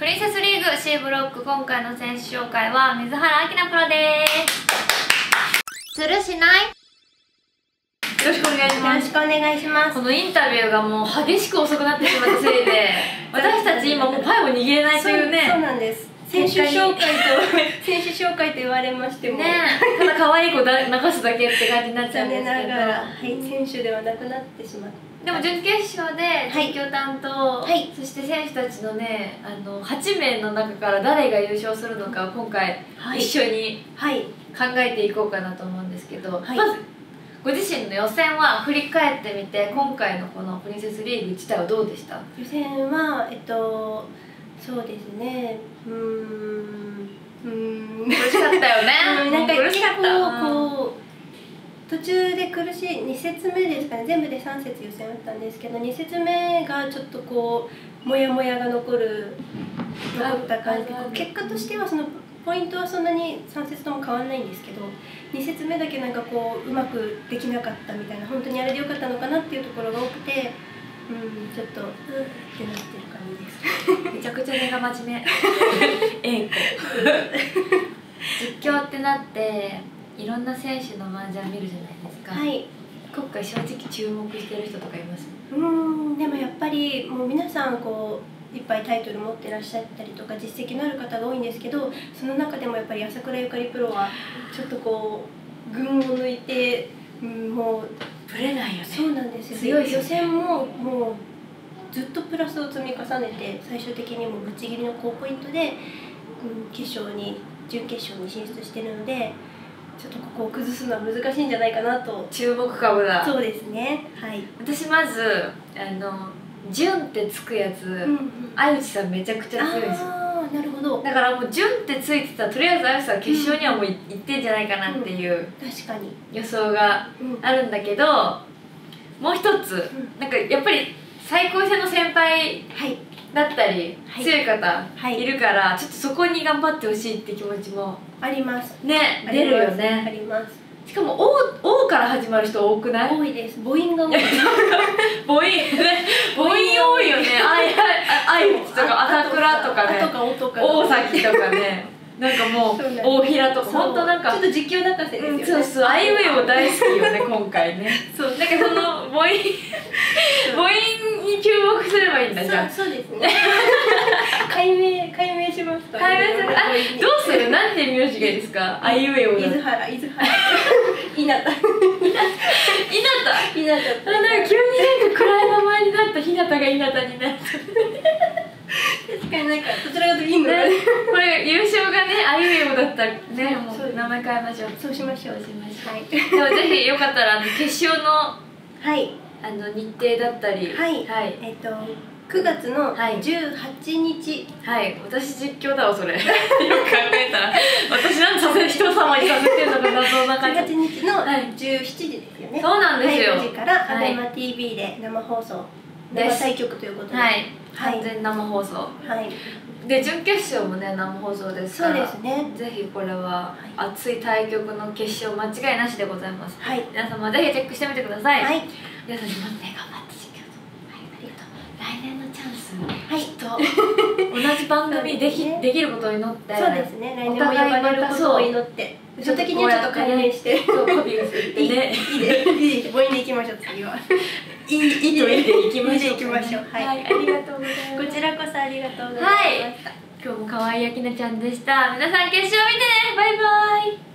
プリンセスリーグ C ブロック今回の選手紹介は水原明菜プロです。するしない？ろしくお願いしよますろしくお願いします。このインタビューがもう激しく遅くなってしまったせいで 私たち今もうパイを握れないというそうねなんです。選手紹介と 選手紹介と言われましても。ねただ可愛い子だ流すだけって感じになっちゃうん残ですけど。念ながら、はい、選手ではなくなってしまった。でも準決勝で実況担当、はい。そして選手たちのねあの8名の中から誰が優勝するのかを今回はい。一緒にはい。考えていこうかなと思うんですけど、はい。まずご自身の予選は振り返ってみて今回のこのプリンセスリーグ自体はどうでした？予選はえっとそうですね。うーん。うーん。苦しかったよね。なんか苦しかった。結構こう途中で苦しい2節目ですかね。全部で3節予選あったんですけど2節目がちょっとこうモヤモヤが残る残った感じ。結果としてはそのポイントはそんなに3節とも変わらないんですけど2節目だけなんかこううまくできなかったみたいな本当にあれでよかったのかなっていうところが多くてうんちょっとうーってなってる感じです。めちゃくちゃ根が真面目。ええ。子実況ってなっていろんな選手の麻雀見るじゃないですか、はい。今回正直注目してる人とかいます？うーんでもやっぱりもう皆さんこういっぱいタイトル持ってらっしゃったりとか実績のある方が多いんですけどその中でもやっぱり朝倉ゆかりプロはちょっとこう群を抜いて、うん、もうぶれないよそうなんですよ。強い予選ももうずっとプラスを積み重ねて最終的にもうぶっちぎりの高ポイントで、うん、決勝に準決勝に進出してるのでちょっとここを崩すのは難しいんじゃないかなと。注目株だ。そうですね。はい、私まずあの「純」ってつくやつ、うんうん。相内さんめちゃくちゃ強いですよ。ああなるほど。だからもう「純」ってついてたらとりあえず相内さんは決勝にはもうい行ってんじゃないかなっていう確かに、予想がうんあるんだけどもう一つなんかやっぱり最高戦の先輩はい。だったり、はい。強い方はい。いるから、ちょっとそこに頑張ってほしいって気持ちもあります。ね出るよあねりますしかも「O」O から始まる人多くない？多いです。母音が多い。母音。ね。母音多いよね。あいあいとか朝倉とかね。あとかおとか大崎とかね。なんかもそう大平とか本当なんかちょっと実況泣かせですよね、うん、そうそう。あいうえお大好きよね今回ね。そう。なんかその母音母音に注目すればいいんだじゃあ。そうそうですね。解明解明しますか解明するあどうする？なんて名字がいいですか？あいうえおだ。伊豆原。伊豆原。稲田稲田稲田あなんか急になんか暗い名前になった。日向が稲田になった。確かになんかどちらかといいいのが。ね。これ優勝がねあいうえおだったらね。もそうう名前変えましょう。そうしましょうしましょう。はい。でもぜひよかったらあの決勝のはい。あの日程だったり。はい。はい、えっと9月のはい。18日。はい。私実況だわそれ。よく考えたら。私なんでさせ人様にさせてんのか謎な感18じ日のはい。17時ですよね。そうなんですよ。はい、5時からはい。ABEMATV で生放送生対局ということで。はい。はい。完全生放送。はい。で準決勝もね生放送ですかそうらですね。ぜひこれは熱い対局の決勝間違いなしでございます。はい。皆様ぜひチェックしてみてください、はい。皆さんまずね頑張って実況はいありがとう来年のチャンスはい。と同じ番組 できね。できることを祈ってそうですね。来お年も呼ばれることを祈って。その時にはちょっと解明して。そうコピーをするっていいねいいでいいで母音でいきましょう次は。い いいいといいでいきましょういいでいきましょう。はい。はい、ありがとうございます。こちらこそありがとうございました、今日も可愛いあきなちゃんでした。皆さん決勝見てね。バイバイ